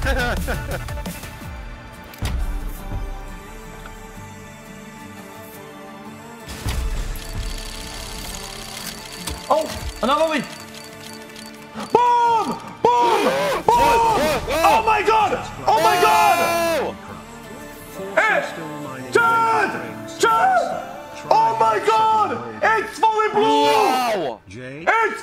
oh, another one. Boom! Boom! Boom! Oh my god! Oh my god! Hey! John! John! Oh my god! It's fully blue!